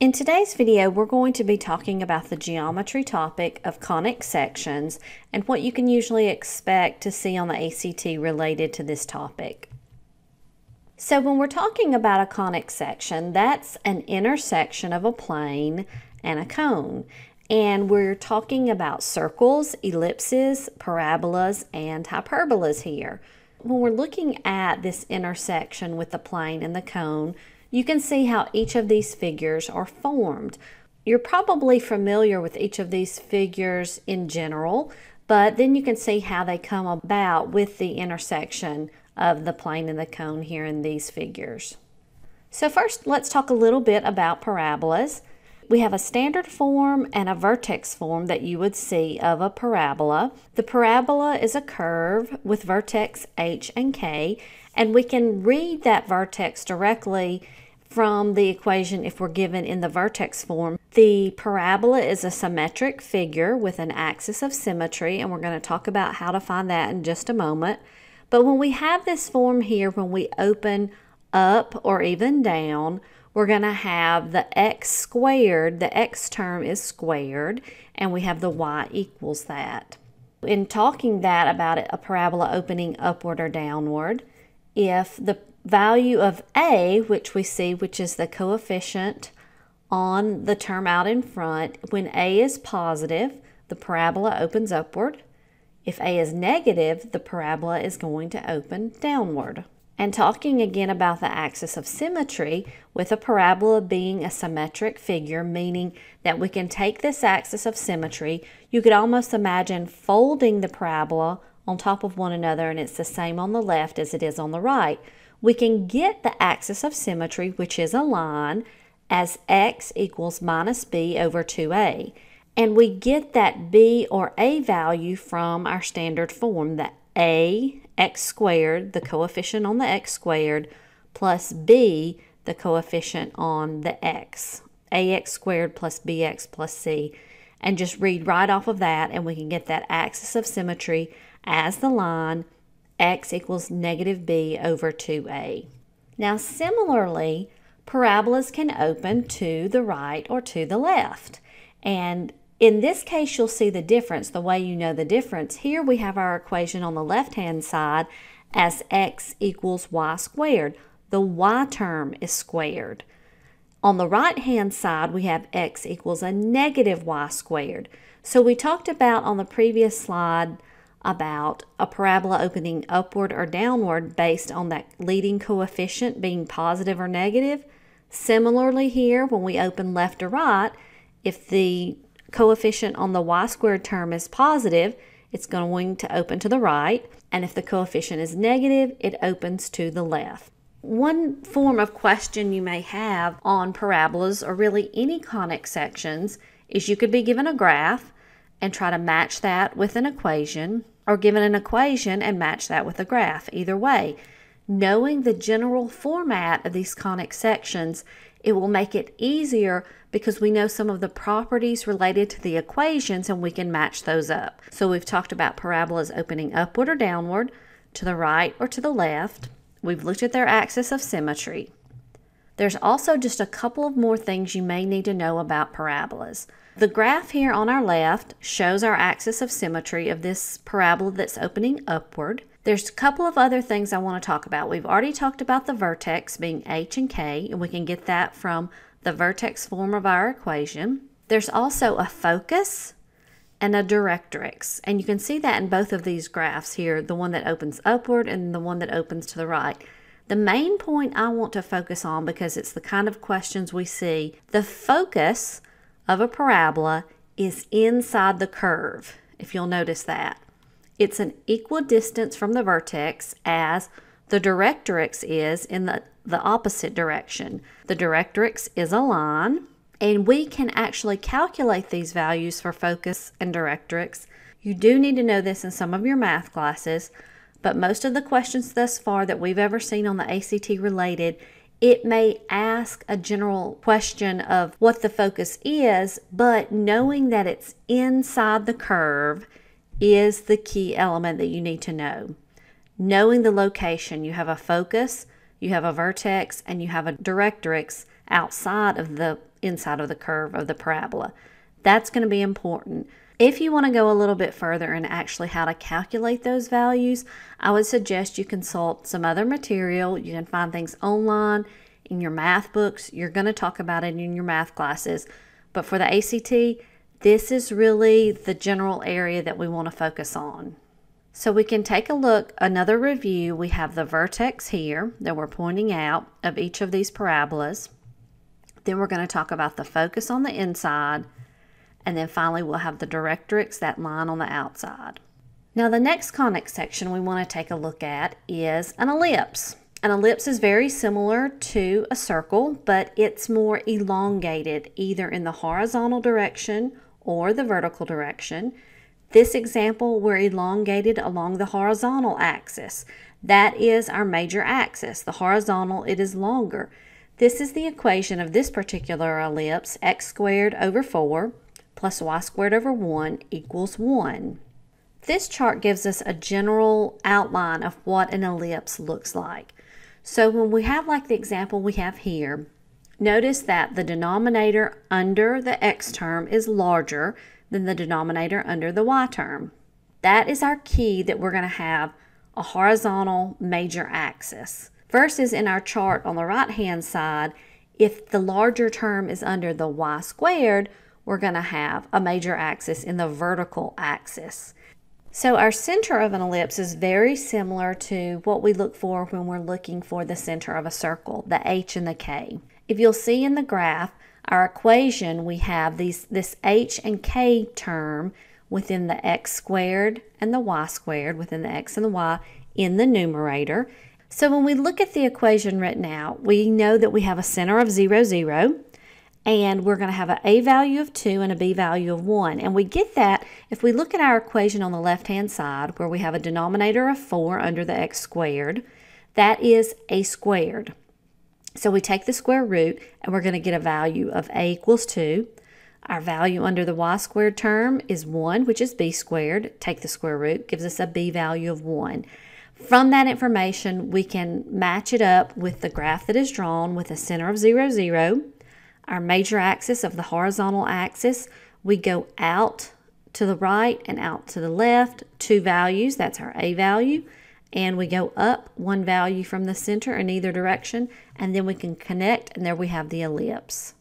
In today's video, we're going to be talking about the geometry topic of conic sections and what you can usually expect to see on the ACT related to this topic. So when we're talking about a conic section, that's an intersection of a plane and a cone. And we're talking about circles, ellipses, parabolas, and hyperbolas here. When we're looking at this intersection with the plane and the cone, you can see how each of these figures are formed. You're probably familiar with each of these figures in general, but then you can see how they come about with the intersection of the plane and the cone here in these figures. So first, let's talk a little bit about parabolas. We have a standard form and a vertex form that you would see of a parabola. The parabola is a curve with vertex h and k, and we can read that vertex directly from the equation if we're given in the vertex form. The parabola is a symmetric figure with an axis of symmetry, and we're going to talk about how to find that in just a moment. But when we have this form here, when we open up or even down, we're going to have the x squared, the x term is squared, and we have the y equals that. In talking that about a parabola opening upward or downward, if the value of a, which we see, which is the coefficient on the term out in front, when a is positive, the parabola opens upward. If a is negative, the parabola is going to open downward. And talking again about the axis of symmetry, with a parabola being a symmetric figure, meaning that we can take this axis of symmetry, you could almost imagine folding the parabola on top of one another, and it's the same on the left as it is on the right we can get the axis of symmetry, which is a line, as x equals minus b over 2a. And we get that b or a value from our standard form, that a, x squared, the coefficient on the x squared, plus b, the coefficient on the x. ax squared plus bx plus c. And just read right off of that, and we can get that axis of symmetry as the line x equals negative b over 2a. Now similarly, parabolas can open to the right or to the left. And in this case, you'll see the difference, the way you know the difference. Here we have our equation on the left-hand side as x equals y squared. The y term is squared. On the right-hand side, we have x equals a negative y squared. So we talked about on the previous slide about a parabola opening upward or downward based on that leading coefficient being positive or negative. Similarly here, when we open left or right, if the coefficient on the y squared term is positive, it's going to open to the right, and if the coefficient is negative, it opens to the left. One form of question you may have on parabolas or really any conic sections is you could be given a graph and try to match that with an equation, or given an equation and match that with a graph. Either way, knowing the general format of these conic sections, it will make it easier because we know some of the properties related to the equations and we can match those up. So we've talked about parabolas opening upward or downward, to the right or to the left. We've looked at their axis of symmetry. There's also just a couple of more things you may need to know about parabolas. The graph here on our left shows our axis of symmetry of this parabola that's opening upward. There's a couple of other things I want to talk about. We've already talked about the vertex being h and k, and we can get that from the vertex form of our equation. There's also a focus and a directrix, and you can see that in both of these graphs here, the one that opens upward and the one that opens to the right. The main point I want to focus on, because it's the kind of questions we see, the focus of a parabola is inside the curve, if you'll notice that. It's an equal distance from the vertex as the directrix is in the, the opposite direction. The directrix is a line, and we can actually calculate these values for focus and directrix. You do need to know this in some of your math classes, but most of the questions thus far that we've ever seen on the ACT related it may ask a general question of what the focus is, but knowing that it's inside the curve is the key element that you need to know. Knowing the location, you have a focus, you have a vertex, and you have a directrix, outside of the inside of the curve of the parabola. That's going to be important. If you want to go a little bit further in actually how to calculate those values, I would suggest you consult some other material. You can find things online in your math books. You're going to talk about it in your math classes. But for the ACT, this is really the general area that we want to focus on. So we can take a look, another review. We have the vertex here that we're pointing out of each of these parabolas. Then we're going to talk about the focus on the inside and then finally we'll have the directrix, that line on the outside. Now the next conic section we want to take a look at is an ellipse. An ellipse is very similar to a circle, but it's more elongated either in the horizontal direction or the vertical direction. This example, we're elongated along the horizontal axis. That is our major axis. The horizontal, it is longer. This is the equation of this particular ellipse, x squared over 4 plus y squared over 1 equals 1. This chart gives us a general outline of what an ellipse looks like. So when we have like the example we have here, notice that the denominator under the x term is larger than the denominator under the y term. That is our key that we're going to have a horizontal major axis. Versus in our chart on the right hand side, if the larger term is under the y squared, we're going to have a major axis in the vertical axis. So our center of an ellipse is very similar to what we look for when we're looking for the center of a circle, the h and the k. If you'll see in the graph, our equation, we have these this h and k term within the x squared and the y squared, within the x and the y in the numerator. So when we look at the equation written out, we know that we have a center of 0, 0 and we're going to have an a value of 2 and a b value of 1. And we get that if we look at our equation on the left-hand side where we have a denominator of 4 under the x squared, that is a squared. So we take the square root and we're going to get a value of a equals 2. Our value under the y squared term is 1, which is b squared. Take the square root, gives us a b value of 1. From that information, we can match it up with the graph that is drawn with a center of 0, 0, our major axis of the horizontal axis, we go out to the right and out to the left, two values, that's our A value, and we go up one value from the center in either direction, and then we can connect, and there we have the ellipse.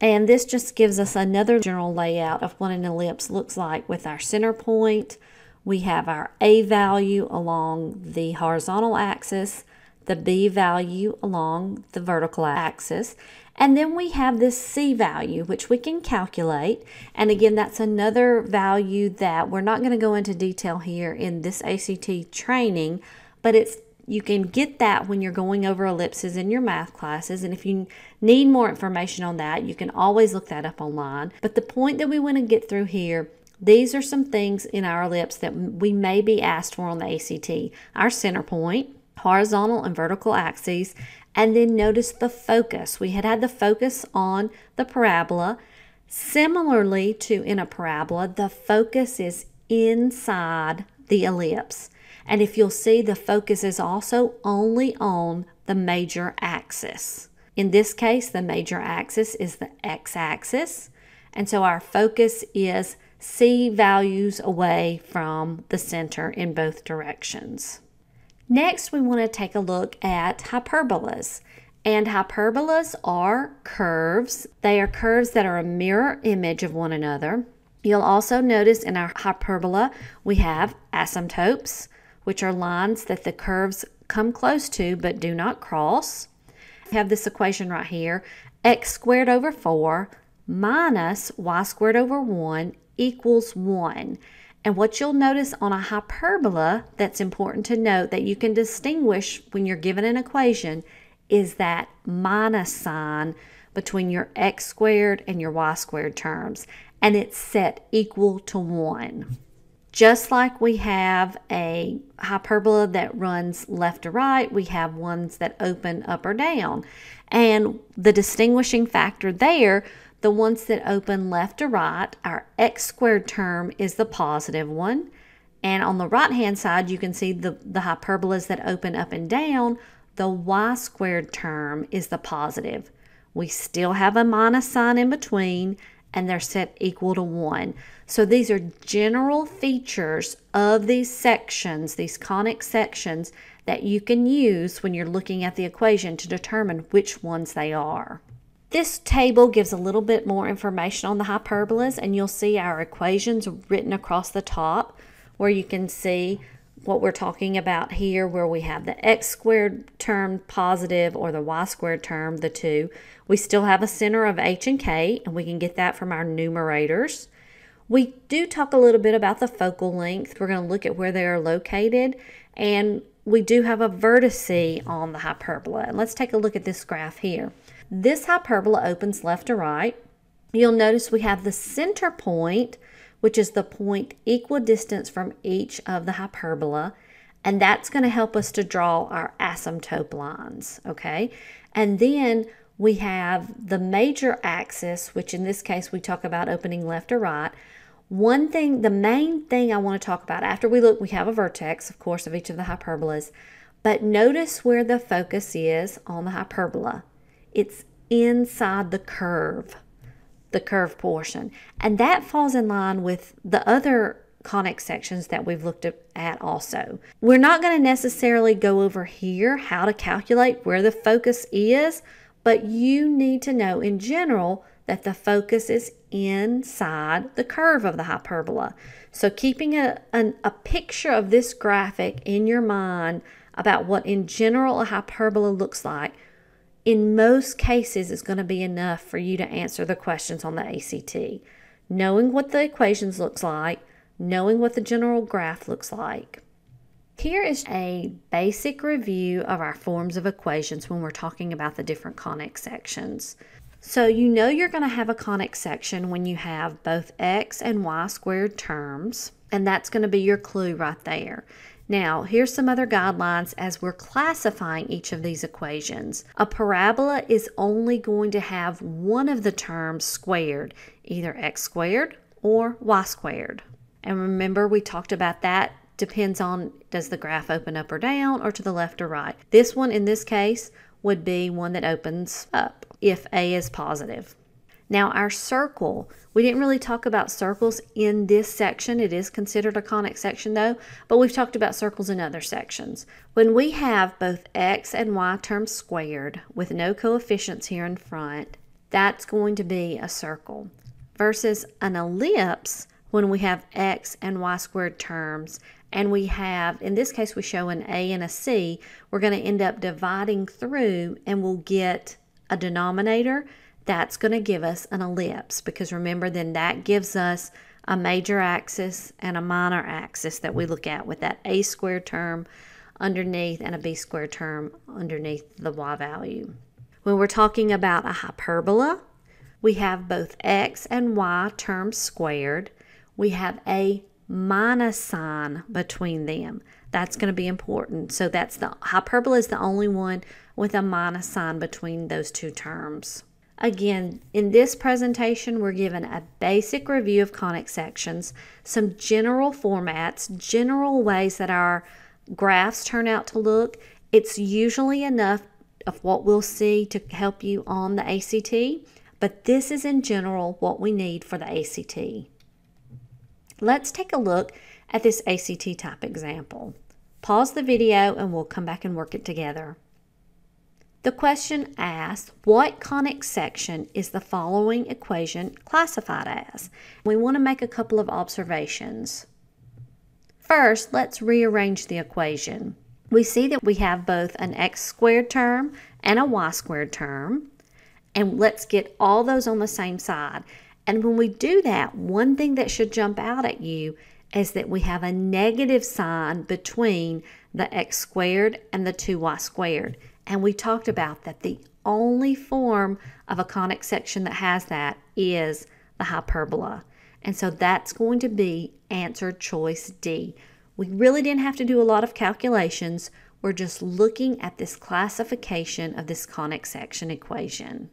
And this just gives us another general layout of what an ellipse looks like with our center point. We have our A value along the horizontal axis, the B value along the vertical axis, and then we have this C value, which we can calculate. And again, that's another value that we're not going to go into detail here in this ACT training, but it's you can get that when you're going over ellipses in your math classes. And if you need more information on that, you can always look that up online. But the point that we want to get through here these are some things in our ellipse that we may be asked for on the ACT. Our center point, horizontal and vertical axes, and then notice the focus. We had had the focus on the parabola. Similarly to in a parabola, the focus is inside the ellipse. And if you'll see, the focus is also only on the major axis. In this case, the major axis is the x-axis. And so our focus is C values away from the center in both directions. Next, we want to take a look at hyperbolas. And hyperbolas are curves. They are curves that are a mirror image of one another. You'll also notice in our hyperbola, we have asymptotes, which are lines that the curves come close to but do not cross. We have this equation right here, x squared over 4 minus y squared over 1 equals 1. And what you'll notice on a hyperbola that's important to note that you can distinguish when you're given an equation is that minus sign between your x squared and your y squared terms. And it's set equal to 1. Just like we have a hyperbola that runs left to right, we have ones that open up or down. And the distinguishing factor there the ones that open left to right, our x squared term is the positive one. And on the right hand side, you can see the, the hyperbolas that open up and down. The y squared term is the positive. We still have a minus sign in between and they're set equal to 1. So these are general features of these sections, these conic sections, that you can use when you're looking at the equation to determine which ones they are. This table gives a little bit more information on the hyperbolas and you'll see our equations written across the top where you can see what we're talking about here where we have the x squared term positive or the y squared term, the 2. We still have a center of h and k and we can get that from our numerators. We do talk a little bit about the focal length. We're going to look at where they are located and we do have a vertice on the hyperbola. And let's take a look at this graph here. This hyperbola opens left to right. You'll notice we have the center point which is the point equidistant from each of the hyperbola. And that's going to help us to draw our asymptote lines, okay? And then we have the major axis, which in this case we talk about opening left or right. One thing, the main thing I want to talk about after we look, we have a vertex, of course, of each of the hyperbolas, but notice where the focus is on the hyperbola. It's inside the curve the curved portion. And that falls in line with the other conic sections that we've looked at also. We're not going to necessarily go over here how to calculate where the focus is, but you need to know in general that the focus is inside the curve of the hyperbola. So keeping a, an, a picture of this graphic in your mind about what in general a hyperbola looks like in most cases is going to be enough for you to answer the questions on the ACT. Knowing what the equations looks like, knowing what the general graph looks like. Here is a basic review of our forms of equations when we're talking about the different conic sections. So you know you're going to have a conic section when you have both x and y squared terms, and that's going to be your clue right there. Now, here's some other guidelines as we're classifying each of these equations. A parabola is only going to have one of the terms squared, either x squared or y squared. And remember, we talked about that depends on does the graph open up or down or to the left or right. This one in this case would be one that opens up if A is positive. Now, our circle, we didn't really talk about circles in this section. It is considered a conic section though, but we've talked about circles in other sections. When we have both x and y terms squared with no coefficients here in front, that's going to be a circle. Versus an ellipse, when we have x and y squared terms, and we have, in this case, we show an a and a c, we're going to end up dividing through and we'll get a denominator that's going to give us an ellipse because remember then that gives us a major axis and a minor axis that we look at with that a squared term underneath and a b squared term underneath the y value. When we're talking about a hyperbola, we have both x and y terms squared. We have a minus sign between them. That's going to be important. So that's the hyperbola is the only one with a minus sign between those two terms. Again, in this presentation, we're given a basic review of conic sections, some general formats, general ways that our graphs turn out to look. It's usually enough of what we'll see to help you on the ACT, but this is in general what we need for the ACT. Let's take a look at this ACT type example. Pause the video and we'll come back and work it together. The question asks, what conic section is the following equation classified as? We want to make a couple of observations. First, let's rearrange the equation. We see that we have both an x squared term and a y squared term. And let's get all those on the same side. And when we do that, one thing that should jump out at you is that we have a negative sign between the x squared and the 2y squared. And we talked about that the only form of a conic section that has that is the hyperbola. And so that's going to be answer choice D. We really didn't have to do a lot of calculations. We're just looking at this classification of this conic section equation.